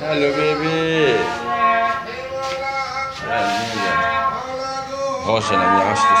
Hello, baby. Όσο να μοιάστες.